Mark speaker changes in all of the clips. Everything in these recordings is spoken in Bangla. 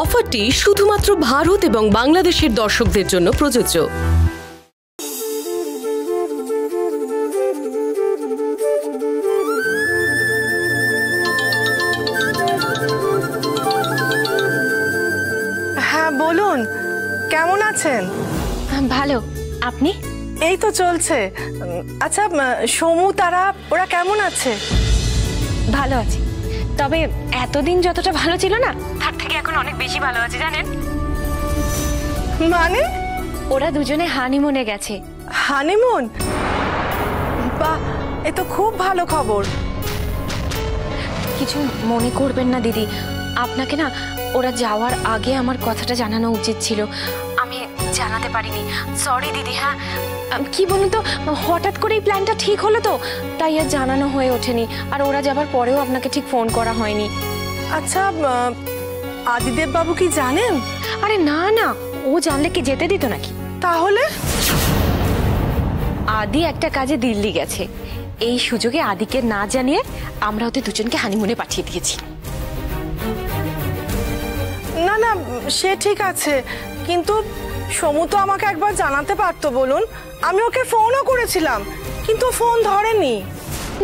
Speaker 1: অফারটি শুধুমাত্র ভারত এবং বাংলাদেশের দর্শকদের জন্য প্রযোজ্য।
Speaker 2: হ্যাঁ বলুন কেমন আছেন?
Speaker 3: ভালো আপনি?
Speaker 2: এই তো চলছে। আচ্ছা সমু তারা ওরা কেমন আছে?
Speaker 3: ভালো আছি। তবে এতদিন যতটা ভালো ছিল না তার থেকে এখন অনেক বেশি ভালো আছে জানেন?
Speaker 2: মানে?
Speaker 3: ওরা দুজনে হানিমুনে গেছে।
Speaker 2: হানিমুন বাহ এ তো খুব ভালো খবর।
Speaker 3: কিছু মনে করবেন না দিদি। আপনাকে না ওরা যাওয়ার আগে আমার কথাটা জানানো উচিত ছিল। আমি জানাতে পারিনি। সরি দিদি হ্যাঁ? কি বলুন তো? হঠাৎ করে এই প্ল্যানটা ঠিক হলো তো? তাই আর জানানো হয়ে ওঠেনি। আর ওরা যাবার পরেও আপনাকে ঠিক ফোন করা হয়নি।
Speaker 2: আচ্ছা আদিদেব বাবু কি জানেন?
Speaker 3: আরে না না। ও জানলে কি যেতে দিত নাকি?
Speaker 2: তাহলে?
Speaker 3: আদি একটা কাজে দিল্লি গেছে। এই সুযোগে আদিকে না জানিয়ে আমরা ওদের দুজনকে হানিমুনে পাঠিয়ে দিয়েছি।
Speaker 2: না না সে ঠিক আছে। কিন্তু সমু তো আমাকে একবার জানাতে পারতো বলুন। আমি ওকে ফোনও করেছিলাম কিন্তু ফোন ধরেনি।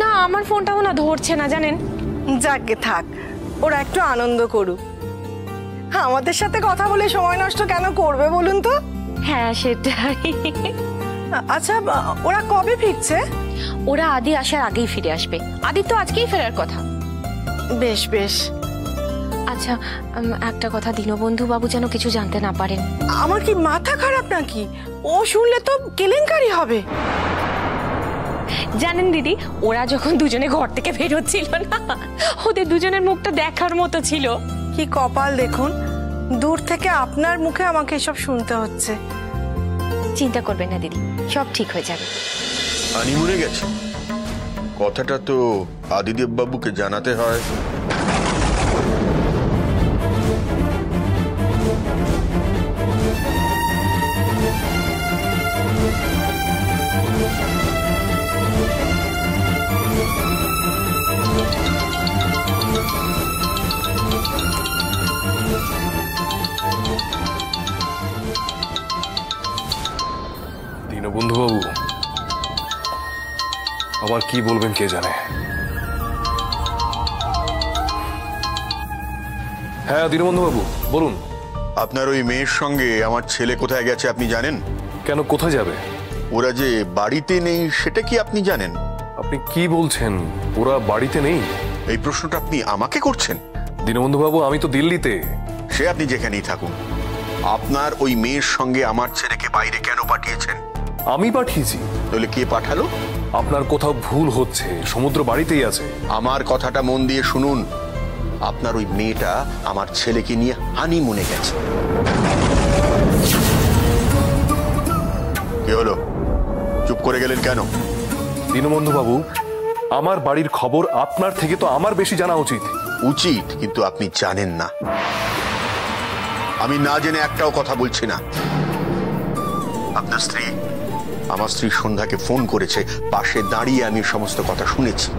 Speaker 3: না আমার ফোনটাও না ধরছে না জানেন?
Speaker 2: যাকে থাক ওরা একটু আনন্দ করুক। আমাদের সাথে কথা বলে সময় নষ্ট কেন করবে বলুন তো?
Speaker 3: হ্যাঁ সেটাই।
Speaker 2: আচ্ছা ওরা কবে ফিরছে?
Speaker 3: ওরা আদি আসার আগেই ফিরে আসবে। আদি তো আজকেই ফেরার কথা।
Speaker 2: বেশ বেশ।
Speaker 3: আচ্ছা একটা কথা দীনবন্ধু বাবু যেন কিছু জানতে না পারেন।
Speaker 2: আমার কি মাথা খারাপ নাকি? ও শুনলে তো কেলেঙ্কারি হবে।
Speaker 3: জানেন দিদি ওরা যখন দুজনে ঘর থেকে বেরোচ্ছিল না ওদের দুজনের মুখটা দেখার মতো ছিল।
Speaker 2: কি কপাল দেখুন দূর থেকে আপনার মুখে আমাকে এসব শুনতে হচ্ছে।
Speaker 3: চিন্তা করবেন না দিদি সব ঠিক হয়ে যাবে।
Speaker 4: হানিমুনে গেছে। কথাটা তো আদিদেব বাবুকে জানাতে হয়।
Speaker 5: আবার কি বলবেন কে জানে? হ্যাঁ দীনবন্ধু বাবু বলুন।
Speaker 4: আপনার ওই মেয়ের সঙ্গে আমার ছেলে কোথায় গেছে আপনি জানেন?
Speaker 5: কেন কোথায় যাবে?
Speaker 4: ওরা যে বাড়িতে নেই সেটা কি আপনি জানেন?
Speaker 5: আপনি কি বলছেন? ওরা বাড়িতে নেই?
Speaker 4: এই প্রশ্নটা আপনি আমাকে করছেন?
Speaker 5: দীনবন্ধু বাবু আমি তো দিল্লিতে।
Speaker 4: সে আপনি যেখানেই থাকুন। আপনার ওই মেয়ের সঙ্গে আমার ছেলেকে বাইরে কেন পাঠিয়েছেন?
Speaker 5: আমি পাঠিয়েছি।
Speaker 4: তাহলে কে পাঠালো?
Speaker 5: আপনার কোথাও ভুল হচ্ছে সমুদ্র বাড়িতেই আছে।
Speaker 4: আমার কথাটা মন দিয়ে শুনুন। আপনার ওই মেয়েটা আমার ছেলেকে নিয়ে হানিমুনে গেছে। কি হলো? চুপ করে গেলেন কেন?
Speaker 5: দীনবন্ধু বাবু আমার বাড়ির খবর আপনার থেকে তো আমার বেশি জানা উচিত।
Speaker 4: উচিত কিন্তু আপনি জানেন না। আমি না জেনে একটাও কথা বলছি না। আপনার স্ত্রী আমার স্ত্রী সন্ধ্যাকে ফোন করেছে পাশে দাঁড়িয়ে আমি সমস্ত কথা শুনেছি।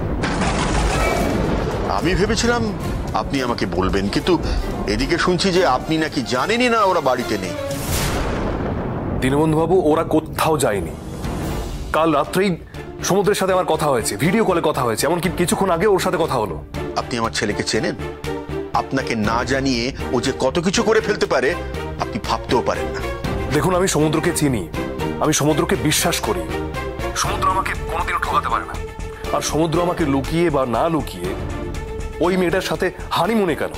Speaker 4: আমি ভেবেছিলাম আপনি আমাকে বলবেন কিন্তু এদিকে শুনছি যে আপনি নাকি জানেনই না ওরা বাড়িতে নেই।
Speaker 5: দীনবন্ধু বাবু ওরা কোথাও যায়নি। কাল রাত্রেই সমুদ্রের সাথে আমার কথা হয়েছে ভিডিও কলে কথা হয়েছে এমনকি কিছুক্ষণ আগে ওর সাথে কথা হলো।
Speaker 4: আপনি আমার ছেলেকে চেনেন? আপনাকে না জানিয়ে ও যে কত কিছু করে ফেলতে পারে আপনি ভাবতেও পারেন না।
Speaker 5: দেখুন আমি সমুদ্রকে চিনি। আমি সমুদ্রকে বিশ্বাস করি। সমুদ্র আমাকে কোনোদিনও ঠকাতে পারে না। আর সমুদ্র আমাকে লুকিয়ে বা না লুকিয়ে ওই মেয়েটার সাথে হানিমুনে কেন?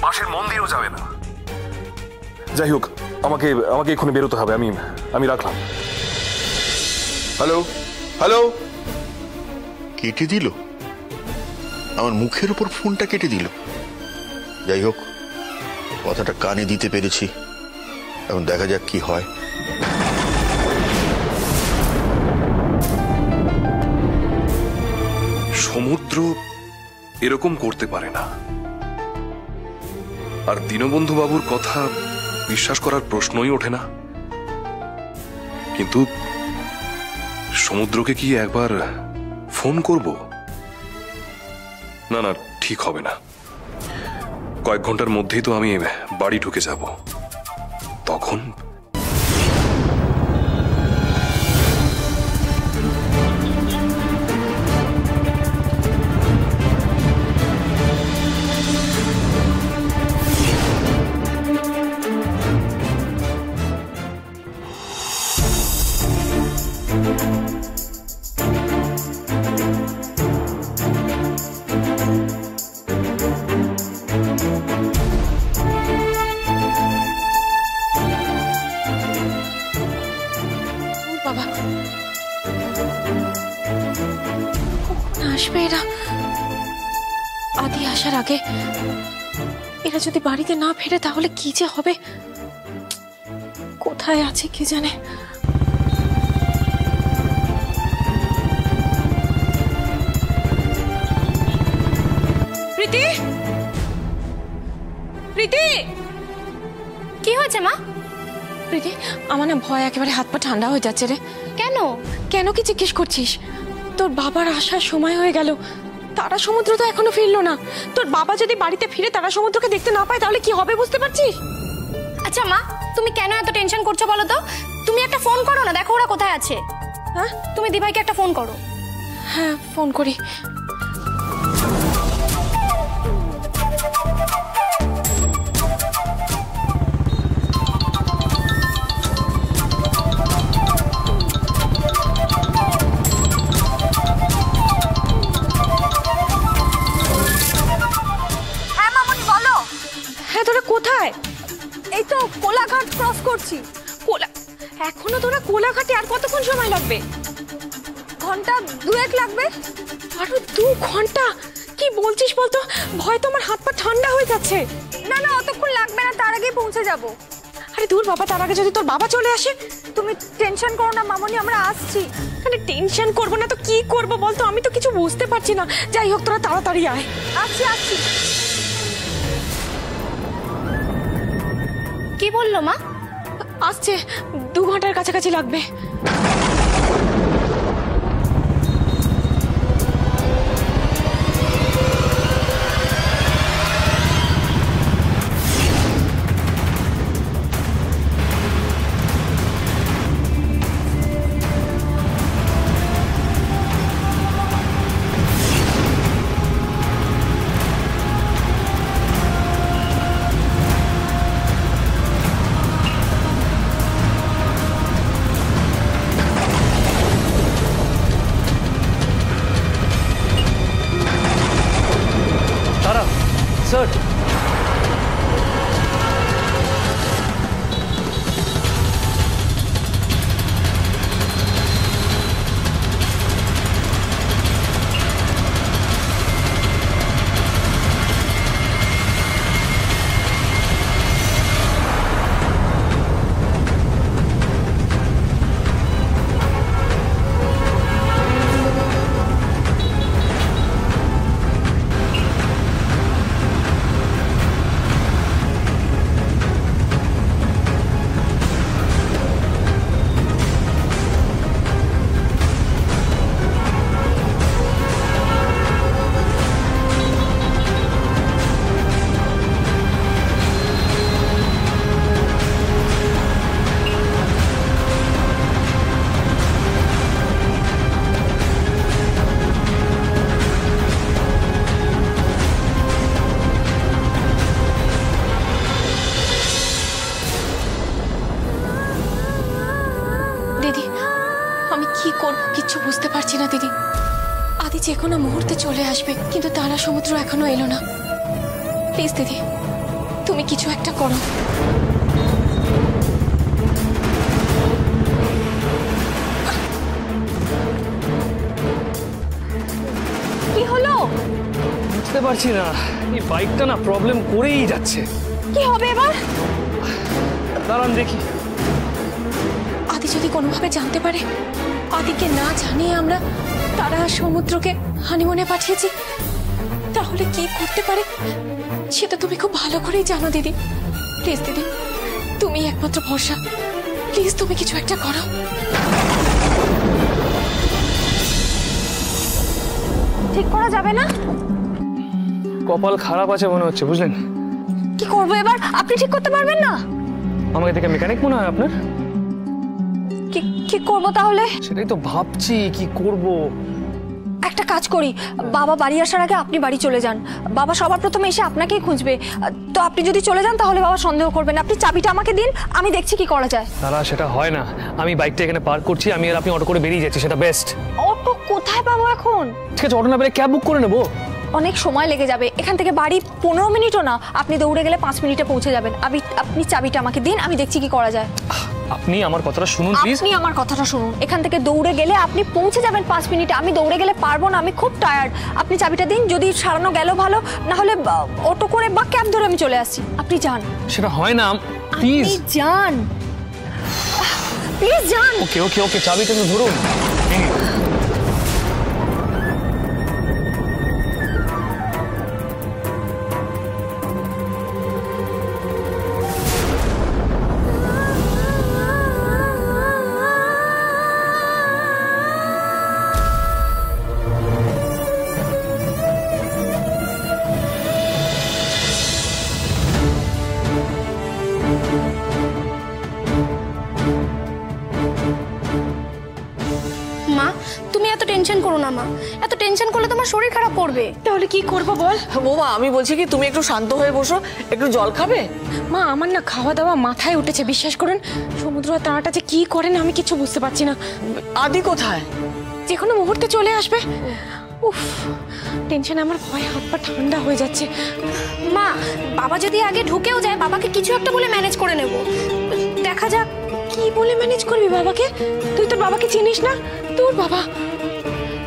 Speaker 5: পাশের মন্দিরও যাবে না। যাই হোক আমাকে আমাকে এক্ষুনি বেরোতে হবে। আমি আমি রাখলাম।
Speaker 4: হ্যালো? হ্যালো? কেটে দিল? আমার মুখের উপর ফোনটা কেটে দিল। যাই হোক কথাটা কানে দিতে পেরেছি। এখন দেখা যাক কি হয়।
Speaker 5: সমুদ্র এরকম করতে পারে না। আর দীনবন্ধু বাবুর কথা বিশ্বাস করার প্রশ্নই ওঠে না। কিন্তু সমুদ্রকে কি একবার ফোন করব? না না, ঠিক হবে না। কয়েক ঘণ্টার মধ্যেই তো আমি বাড়ি ঢুকে যাব। তখন
Speaker 3: আগে। এরা যদি বাড়িতে না ফেরে তাহলে কি যে হবে? কোথায় আছে কে জানে? প্রীতি প্রীতি
Speaker 6: কি হয়েছে মা?
Speaker 3: প্রীতি আমার না ভয় একেবারে হাত পা ঠান্ডা হয়ে যাচ্ছে রে।
Speaker 6: কেন?
Speaker 3: কেন কি জিজ্ঞেস করছিস? তোর বাবার আসার সময় হয়ে গেল। তারা সমুদ্র তো এখনও ফিরলো না। তোর বাবা যদি বাড়িতে ফিরে তারা সমুদ্রকে দেখতে না পায় তাহলে কি হবে বুঝতে পারছি?
Speaker 6: আচ্ছা মা তুমি কেন এত টেনশন করছ বলো তো? তুমি একটা ফোন করো না দেখো ওরা কোথায় আছে।
Speaker 3: হ্যাঁ?
Speaker 6: তুমি দিভাইকে একটা ফোন করো।
Speaker 3: হ্যাঁ ফোন করি।
Speaker 6: এই তো, কোলাঘাট ক্রস করছি।
Speaker 3: কোলা, এখনও তোরা কোলাঘাটে আর কতক্ষণ সময় লাগবে?
Speaker 6: ঘণ্টা দুয়েক লাগবে?
Speaker 3: আরও দু ঘণ্টা? কি বলছিস বলতো? ভয় তো আমার হাত পা ঠান্ডা হয়ে যাচ্ছে।
Speaker 6: না না, অতক্ষণ লাগবে না, তার আগেই পৌঁছে যাব।
Speaker 3: আরে দূর বাবা, তার আগে যদি তোর বাবা চলে আসে,
Speaker 6: তুমি টেনশন করো না, মামনি, আমরা আসছি।
Speaker 3: আরে টেনশন করব না তো কি করব বলতো? আমি তো কিছু বুঝতে পারছি না। যাই হোক, তোরা তাড়াতাড়ি আয়।
Speaker 6: আসছি আসছি কি বলল মা?
Speaker 3: আসছে দু ঘণ্টার কাছাকাছি লাগবে।
Speaker 7: স্যার
Speaker 3: পারছি না দিদি। আদি যে কোনো মুহূর্তে চলে আসবে কিন্তু তারা সমুদ্র এখনও এলো না। প্লিজ দিদি তুমি কিছু একটা করো।
Speaker 6: কি হলো?
Speaker 7: বুঝতে পারছি না। এই বাইকটা না প্রবলেম করেই যাচ্ছে।
Speaker 6: কি হবে এবার?
Speaker 7: দাঁড়ান দেখি।
Speaker 3: আদি যদি কোনোভাবে জানতে পারে আদিকে না জানিয়ে আমরা তারা সমুদ্রকে হানিমুনে পাঠিয়েছি। তাহলে কি করতে পারে? সেটা তুমি খুব ভালো করেই জানো দিদি। প্লিজ দিদি তুমি একমাত্র ভরসা। প্লিজ তুমি কিছু একটা করো।
Speaker 6: ঠিক করা যাবে না?
Speaker 7: কপাল খারাপ আছে মনে হচ্ছে বুঝলেন?
Speaker 6: কি করব এবার? আপনি ঠিক করতে পারবেন না?
Speaker 7: আমাকে দেখে মেকানিক মনে হয় আপনার?
Speaker 6: কি করব তাহলে?
Speaker 7: সেটাই তো ভাবছি কি করব?
Speaker 6: একটা কাজ করি। বাবা বাড়ি আসার আগে আপনি বাড়ি চলে যান। বাবা সবার প্রথমে এসে আপনাকেই খুঁজবে। তো আপনি যদি চলে যান তাহলে বাবা সন্দেহ করবেন আপনি চাবিটা আমাকে দিন আমি দেখছি কি করা যায়।
Speaker 7: তারা সেটা হয় না। আমি বাইকটা এখানে পার্ক করছি আমি আর আপনি অটো করে বেরিয়ে যাচ্ছি সেটা বেস্ট
Speaker 6: অটো কোথায় পাবো এখন?
Speaker 7: ঠিক আছে অটো না পেলে ক্যাব বুক করে নেব।
Speaker 6: অনেক সময় লেগে যাবে। এখান থেকে বাড়ি পনেরো মিনিটও না। আপনি দৌড়ে গেলে পাঁচ মিনিটে পৌঁছে যাবেন। আমি আপনি চাবিটা আমাকে দিন আমি দেখছি কি করা যায়।
Speaker 7: আপনি আমার কথাটা শুনুন প্লিজ
Speaker 6: আপনি আমার কথাটা শুনুন। এখান থেকে দৌড়ে গেলে আপনি পৌঁছে যাবেন পাঁচ মিনিটে। আমি দৌড়ে গেলে পারব না আমি খুব টায়ার্ড আপনি চাবিটা দিন যদি সারানো গেল ভালো না হলে অটো করে বা ক্যাব ধরে আমি চলে আসছি। আপনি যান।
Speaker 7: সেটা হয় না প্লিজ
Speaker 6: আপনি যান। প্লিজ যান।
Speaker 7: ওকে ওকে ওকে চাবিটা তো ধরুন।
Speaker 6: তোমার শরীর খারাপ করবে।
Speaker 1: তাহলে কি করব বল?
Speaker 8: বৌমা আমি বলছি কি তুমি একটু শান্ত হয়ে বসো একটু জল খাবে?
Speaker 3: মা আমার না খাওয়া দাওয়া মাথায় উঠেছে বিশ্বাস করুন। সমুদ্র আর তারাটা যে কি করেন আমি কিছু বুঝতে পারছি না।
Speaker 8: আদি কোথায়?
Speaker 3: যে কোনো মুহূর্তে চলে আসবে। উফ টেনশন আমার ভয় হাত পা ঠান্ডা হয়ে যাচ্ছে।
Speaker 6: মা বাবা যদি আগে ঢুকেও যায় বাবাকে কিছু একটা বলে ম্যানেজ করে নেব। দেখা যাক
Speaker 3: কি বলে ম্যানেজ করবি বাবাকে? তুই তোর বাবাকে চিনিস না? তোর বাবা।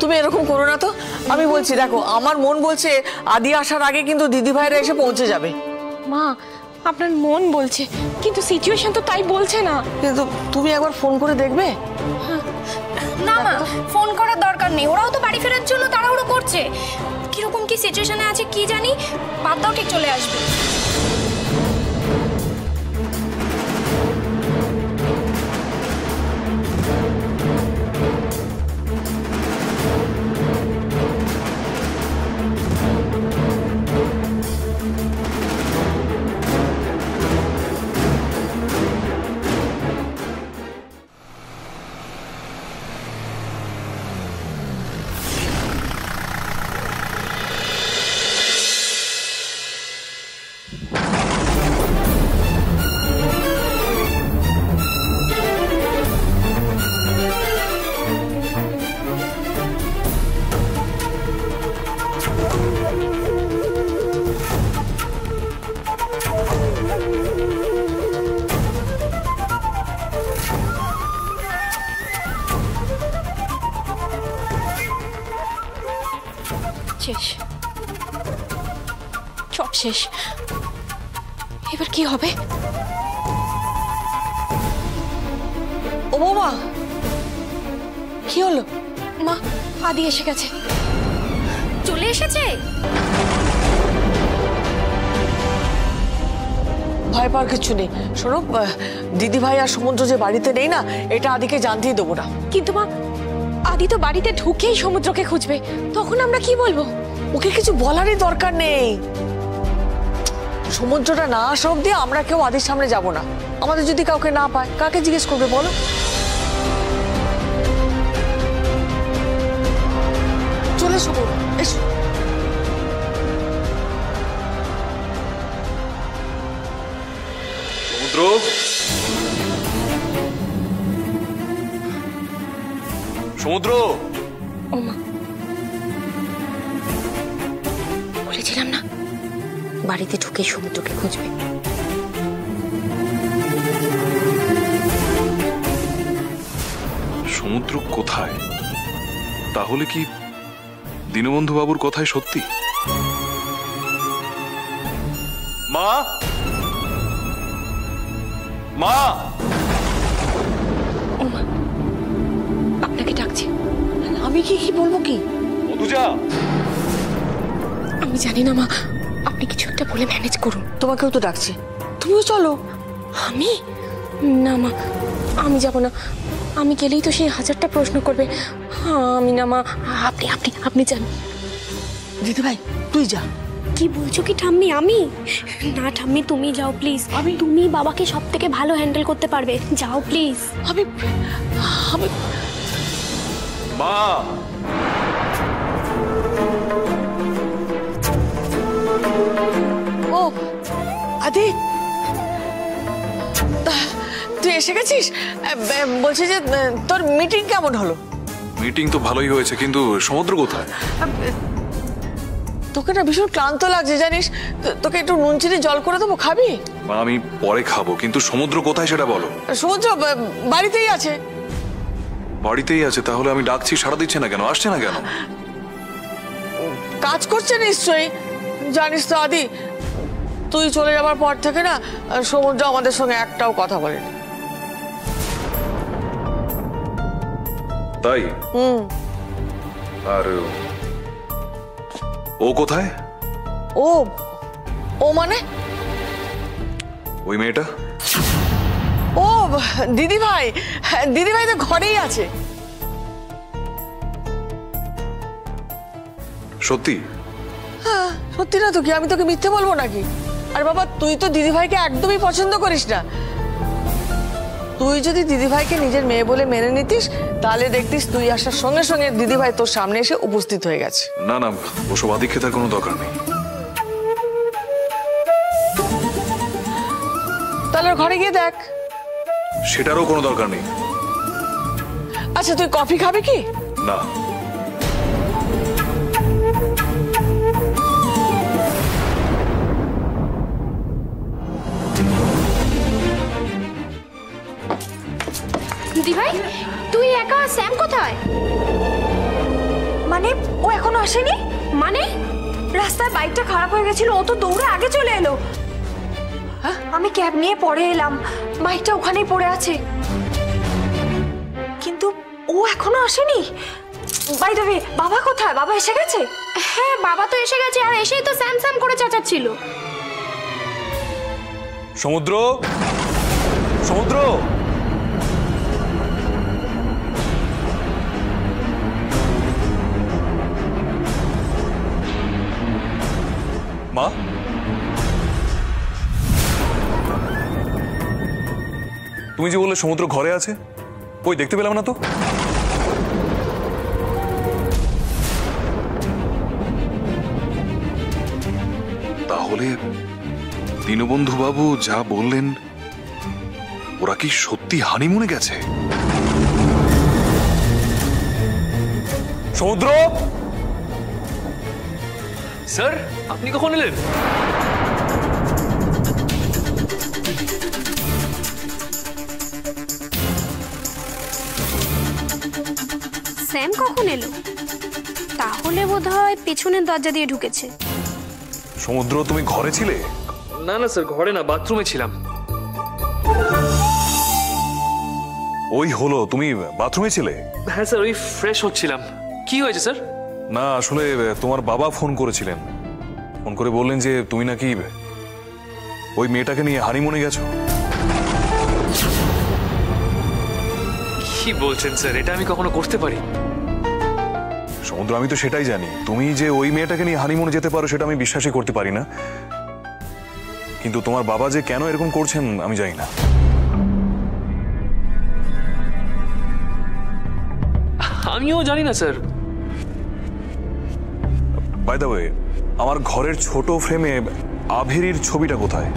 Speaker 8: তুমি এরকম করো না তো। আমি বলছি দেখো আমার মন বলছে আদি আসার আগে কিন্তু দিদি ভাইরা এসে পৌঁছে যাবে।
Speaker 3: মা আপনার মন বলছে কিন্তু সিচুয়েশন তো তাই বলছে না।
Speaker 8: কিন্তু তুমি একবার ফোন করে দেখবে?
Speaker 6: না মা ফোন করার দরকার নেই। ওরাও তো বাড়ি ফেরার জন্য তাড়াহুড়ো করছে। কীরকম কি সিচুয়েশনে আছে কি জানি বাদ দাও ঠিক চলে আসবে।
Speaker 3: হবে?
Speaker 8: ও বৌমা! কি হলো?
Speaker 3: মা আদি এসে গেছে।
Speaker 6: চলে এসেছে?
Speaker 8: ভয় পাওয়ার কিছু নেই। শোনো দিদি ভাই আর সমুদ্র যে বাড়িতে নেই না এটা আদিকে জানতেই দেবো না।
Speaker 3: কিন্তু মা আদি তো বাড়িতে ঢুকেই সমুদ্রকে খুঁজবে। তখন আমরা কি বলব?
Speaker 8: ওকে কিছু বলারই দরকার নেই। সমুদ্রটা না আসা অব্দি আমরা কেউ আদির সামনে যাব না। আমাদের যদি কাউকে না পায় কাকে জিজ্ঞেস করবে বলো? চলে এসো এসো।
Speaker 5: সমুদ্র? সমুদ্র?
Speaker 3: বাড়িতে ঢুকে সমুদ্রকে খুঁজবে।
Speaker 9: সমুদ্র কোথায়? তাহলে কি দীনবন্ধু বাবুর কথাই সত্যি? মা! মা
Speaker 3: আপনাকে ডাকছে।
Speaker 8: আমি কি কি বলব কি?
Speaker 9: মধুজা!
Speaker 3: আমি জানি না মা। আপনি কিছু একটা বলে ম্যানেজ করুন।
Speaker 8: তোমাকেও তো ডাকছে। তুমিও চলো।
Speaker 3: আমি? না মা আমি যাব না। আমি গেলেই তো সেই হাজারটা প্রশ্ন করবে। আমি না মা আপনি আপনি আপনি যান।
Speaker 8: দিদি ভাই তুই যা।
Speaker 10: কি বলছো কি ঠাম্মি আমি? না ঠাম্মি তুমি যাও প্লিজ আমি তুমি বাবাকে সব থেকে ভালো হ্যান্ডেল করতে পারবে। যাও প্লিজ
Speaker 1: আমি আমি
Speaker 5: মা
Speaker 8: আদি তুই এসে গেছিস? বলছি যে তোর মিটিং কেমন হলো?
Speaker 9: মিটিং তো ভালোই হয়েছে কিন্তু সমুদ্র কোথায়?
Speaker 8: তোকে না ভীষণ ক্লান্ত লাগছে জানিস? তোকে একটু নুন চিনি জল করে দেবো খাবি?
Speaker 9: আমি পরে খাব কিন্তু সমুদ্র কোথায় সেটা বলো।
Speaker 8: সমুদ্র বাড়িতেই আছে।
Speaker 9: বাড়িতেই আছে তাহলে আমি ডাকছি সারা দিচ্ছে না কেন? আসছে না কেন?
Speaker 8: কাজ করছে নিশ্চয়ই। জানিস তো আদি তুই চলে যাবার পর থেকে না সমুদ্র আমাদের সঙ্গে একটাও কথা বলেনি।
Speaker 9: তাই? আর ও কোথায়?
Speaker 8: ও ও মানে?
Speaker 9: ওই মেয়েটা?
Speaker 8: ও দিদি ভাই দিদি ভাই তো ঘরেই আছে।
Speaker 9: সত্যি?
Speaker 8: হ্যাঁ, সত্যি না তো কি? আমি তোকে মিথ্যে বলব নাকি? আর বাবা তুই তো দিদি ভাইকে একদমই পছন্দ করিস না। তুই যদি দিদি ভাইকে নিজের মেয়ে বলে মেনে নিতিস তাহলে দেখতিস তুই আসার সঙ্গে সঙ্গে দিদি ভাই তোর সামনে এসে উপস্থিত হয়ে গেছে।
Speaker 9: না না ওসব আদিক্ষেতার কোনো দরকার নেই।
Speaker 8: তাহলে ঘরে গিয়ে দেখ।
Speaker 9: সেটারও কোনো দরকার নেই।
Speaker 8: আচ্ছা তুই কফি খাবে কি?
Speaker 9: না।
Speaker 10: দিদি ভাই তুই একা স্যাম কোথায়?
Speaker 6: মানে ও এখনও আসেনি?
Speaker 10: মানে?
Speaker 6: রাস্তায় বাইকটা খারাপ হয়ে গেছিল ও তো দৌড়ে আগে চলে এলো। হ্যাঁ, আমি ক্যাব নিয়ে পরে এলাম বাইকটা ওখানেই পড়ে আছে। কিন্তু ও এখনও আসেনি? বাই দ্য ওয়ে বাবা কোথায়? বাবা এসে গেছে?
Speaker 10: হ্যাঁ বাবা তো এসে গেছে আর এসেই তো স্যাম স্যাম করে চাচাচ্ছিল।
Speaker 5: সমুদ্র? সমুদ্র? তুমি যে বললে সমুদ্র ঘরে আছে ওই দেখতে পেলাম না তো?
Speaker 9: তাহলে দীনবন্ধু বাবু যা বললেন ওরা কি সত্যি হানিমুনে গেছে?
Speaker 5: সমুদ্র!
Speaker 7: স্যার আপনি কখন এলেন?
Speaker 10: স্যাম কখন এলো? তাহলে বোধহয় পেছনের দরজা দিয়ে ঢুকেছে।
Speaker 5: সমুদ্র তুমি ঘরে ছিলে?
Speaker 7: না না স্যার ঘরে না বাথরুমে ছিলাম।
Speaker 5: ওই হলো তুমি বাথরুমে ছিলে?
Speaker 7: হ্যাঁ স্যার ওই ফ্রেশ হচ্ছিলাম। কি হয়েছে স্যার?
Speaker 5: না আসলে তোমার বাবা ফোন করেছিলেন। ফোন করে বললেন যে তুমি নাকি ওই মেয়েটাকে নিয়ে হানিমুনে গেছো।
Speaker 7: কি বলছেন স্যার? এটা আমি কখনো করতে পারি
Speaker 5: সমুদ্র আমি তো সেটাই জানি। তুমি যে ওই মেয়েটাকে নিয়ে হানিমুনে যেতে পারো সেটা আমি বিশ্বাসই করতে পারি না। কিন্তু তোমার বাবা যে কেন এরকম করছেন আমি জানি না।
Speaker 7: আমিও জানি না স্যার।
Speaker 5: বাই দ্য ওয়ে আমার ঘরের ছোট ফ্রেমে আভেরির ছবিটা কোথায়?